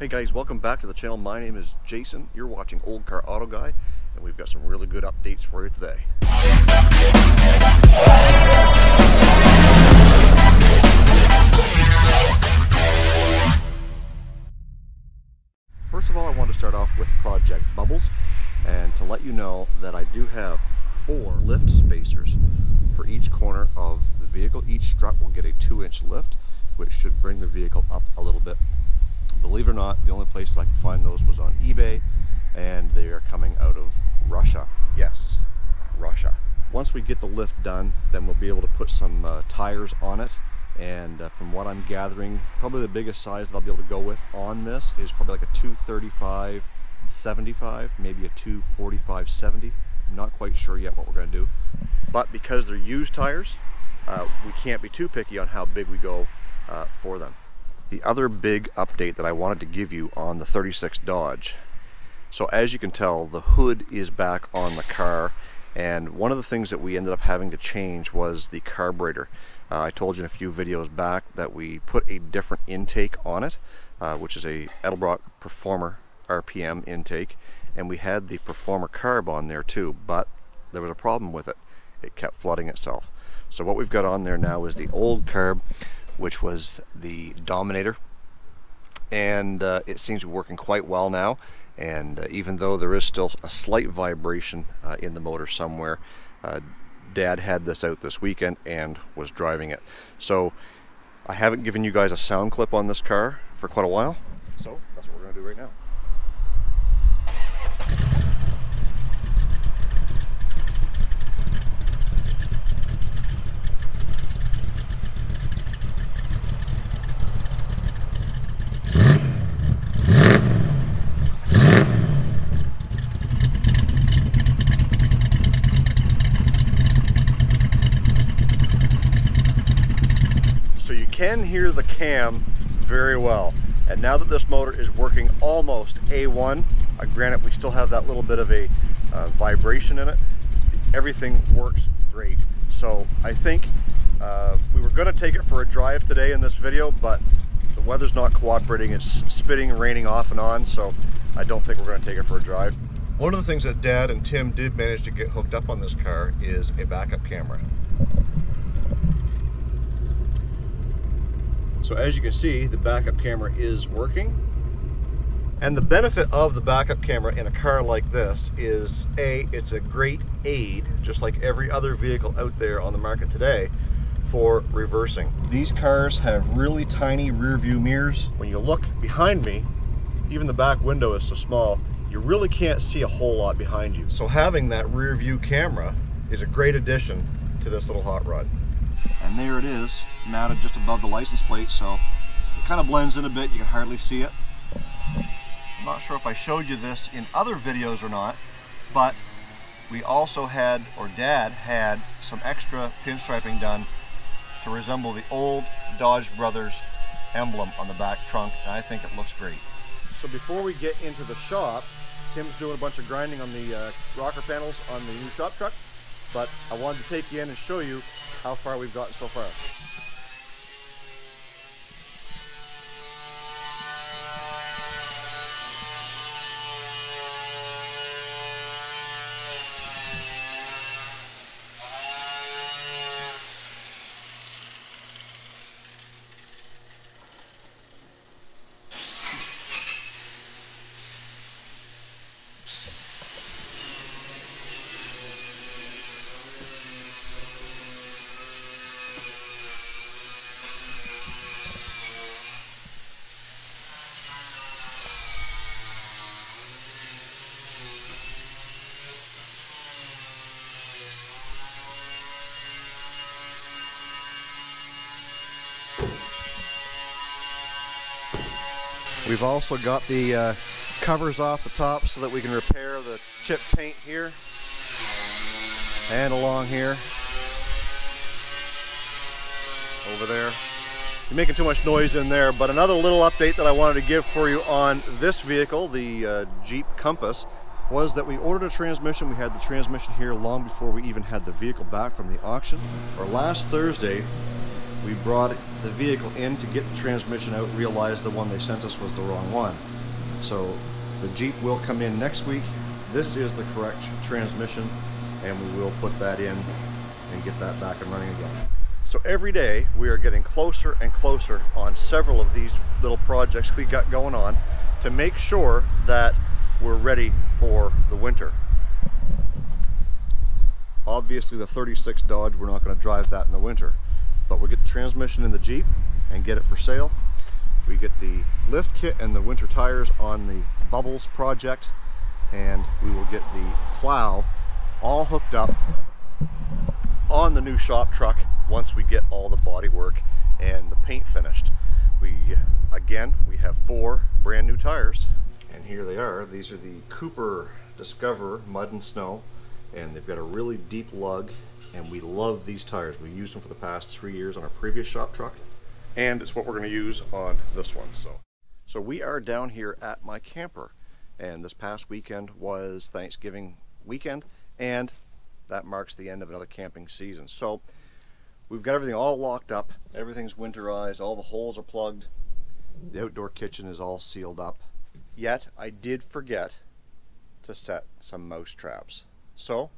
Hey guys, welcome back to the channel. My name is Jason. You're watching Olde Carr Auto Guy, and we've got some really good updates for you today. First of all, I want to start off with Project Bubbles, and to let you know that I do have four lift spacers for each corner of the vehicle. Each strut will get a two inch lift, which should bring the vehicle up a little bit Believe it or not, the only place I could find those was on eBay, and they are coming out of Russia. Yes, Russia. Once we get the lift done, then we'll be able to put some uh, tires on it. And uh, from what I'm gathering, probably the biggest size that I'll be able to go with on this is probably like a 235 75, maybe a 245 70. I'm not quite sure yet what we're going to do. But because they're used tires, uh, we can't be too picky on how big we go uh, for them the other big update that I wanted to give you on the 36 Dodge. So as you can tell, the hood is back on the car and one of the things that we ended up having to change was the carburetor. Uh, I told you in a few videos back that we put a different intake on it, uh, which is a Edelbrock Performer RPM intake, and we had the Performer carb on there too, but there was a problem with it. It kept flooding itself. So what we've got on there now is the old carb, which was the Dominator. And uh, it seems to be working quite well now. And uh, even though there is still a slight vibration uh, in the motor somewhere, uh, Dad had this out this weekend and was driving it. So I haven't given you guys a sound clip on this car for quite a while. So that's what we're going to do right now. Can hear the cam very well. And now that this motor is working almost A1, uh, granted we still have that little bit of a uh, vibration in it, everything works great. So I think uh, we were going to take it for a drive today in this video, but the weather's not cooperating. It's spitting raining off and on, so I don't think we're going to take it for a drive. One of the things that Dad and Tim did manage to get hooked up on this car is a backup camera. So as you can see, the backup camera is working. And the benefit of the backup camera in a car like this is A, it's a great aid, just like every other vehicle out there on the market today, for reversing. These cars have really tiny rear view mirrors. When you look behind me, even the back window is so small, you really can't see a whole lot behind you. So having that rear view camera is a great addition to this little hot rod. And there it is, mounted just above the license plate, so it kind of blends in a bit, you can hardly see it. I'm not sure if I showed you this in other videos or not, but we also had, or Dad had, some extra pinstriping done to resemble the old Dodge Brothers emblem on the back trunk, and I think it looks great. So before we get into the shop, Tim's doing a bunch of grinding on the uh, rocker panels on the new shop truck, but I wanted to take you in and show you how far we've gotten so far. We've also got the uh, covers off the top so that we can repair the chip paint here and along here over there. You're making too much noise in there, but another little update that I wanted to give for you on this vehicle, the uh, Jeep Compass, was that we ordered a transmission. We had the transmission here long before we even had the vehicle back from the auction. Or last Thursday, We brought the vehicle in to get the transmission out, realized the one they sent us was the wrong one. So the Jeep will come in next week. This is the correct transmission and we will put that in and get that back and running again. So every day we are getting closer and closer on several of these little projects we got going on to make sure that we're ready for the winter. Obviously the 36 Dodge, we're not going to drive that in the winter, but we'll get the transmission in the Jeep and get it for sale. We get the lift kit and the winter tires on the Bubbles project, and we will get the plow all hooked up on the new shop truck once we get all the body work and the paint finished. We, again, we have four brand new tires and here they are. These are the Cooper Discover Mud and Snow and they've got a really deep lug and we love these tires. We used them for the past three years on our previous shop truck and it's what we're going to use on this one. So, so we are down here at my camper and this past weekend was Thanksgiving weekend and that marks the end of another camping season. So we've got everything all locked up, everything's winterized, all the holes are plugged, the outdoor kitchen is all sealed up. Yet I did forget to set some mouse traps. So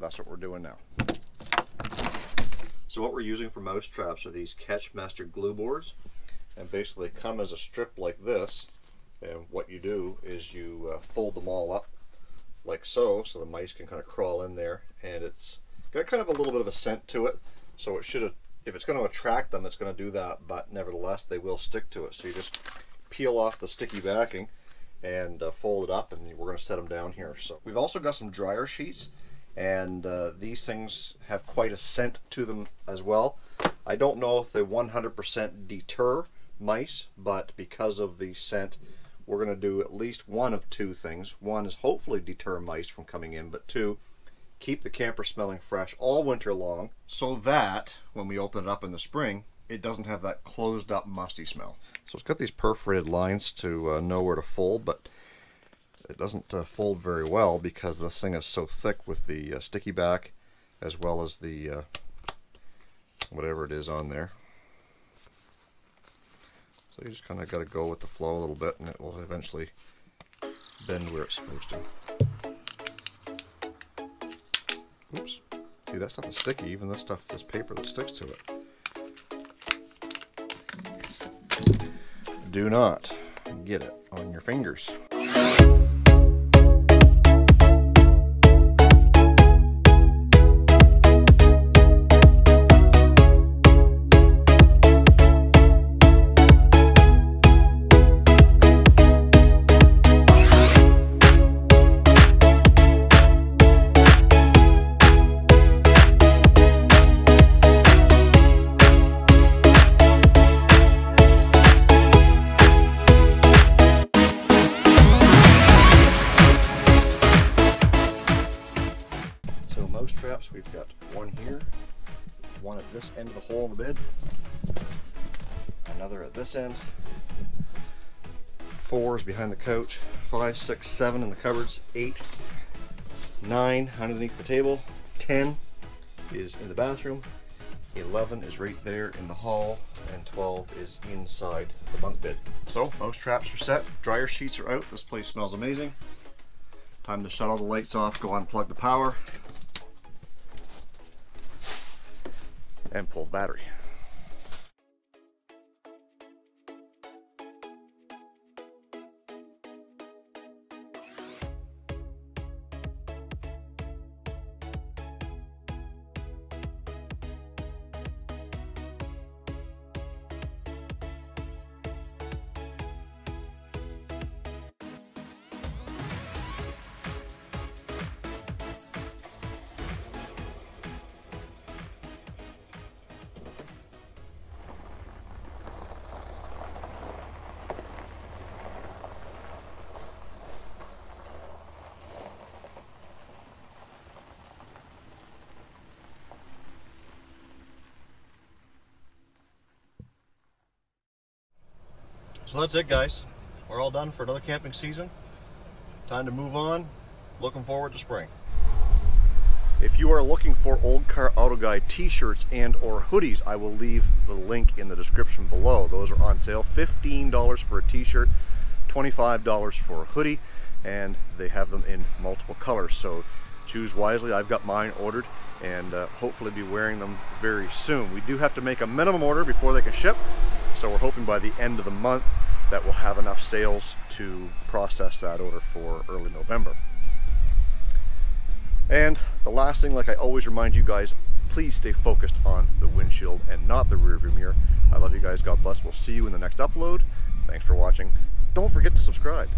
that's what we're doing now. So what we're using for mouse traps are these Catchmaster glue boards. And basically they come as a strip like this. And what you do is you uh, fold them all up like so, so the mice can kind of crawl in there, and it's got kind of a little bit of a scent to it, so it should, if it's going to attract them, it's going to do that, but nevertheless, they will stick to it. So you just peel off the sticky backing and uh, fold it up, and we're going to set them down here. So we've also got some dryer sheets, and uh, these things have quite a scent to them as well. I don't know if they 100% deter mice, but because of the scent, we're going to do at least one of two things. One is hopefully deter mice from coming in, but two, keep the camper smelling fresh all winter long so that when we open it up in the spring, it doesn't have that closed up musty smell. So it's got these perforated lines to uh, know where to fold, but it doesn't uh, fold very well because this thing is so thick with the uh, sticky back as well as the uh, whatever it is on there. So you just kind of got to go with the flow a little bit and it will eventually bend where it's supposed to. Oops. See, that stuff is sticky, even this stuff, this paper that sticks to it. Do not get it on your fingers. Another at this end, four is behind the couch, five, six, seven in the cupboards, eight, nine underneath the table, 10 is in the bathroom, 11 is right there in the hall, and 12 is inside the bunk bed. So, most traps are set, dryer sheets are out, this place smells amazing. Time to shut all the lights off, go unplug the power, and pull the battery. So that's it guys. We're all done for another camping season. Time to move on. Looking forward to spring. If you are looking for Olde Carr Auto Guy t-shirts and or hoodies, I will leave the link in the description below. Those are on sale. $15 for a t-shirt, $25 for a hoodie, and they have them in multiple colors. So choose wisely. I've got mine ordered and uh, hopefully be wearing them very soon. We do have to make a minimum order before they can ship. So we're hoping by the end of the month that we'll have enough sales to process that order for early November. And the last thing, like I always remind you guys, please stay focused on the windshield and not the rear view mirror. I love you guys. God bless. We'll see you in the next upload. Thanks for watching. Don't forget to subscribe.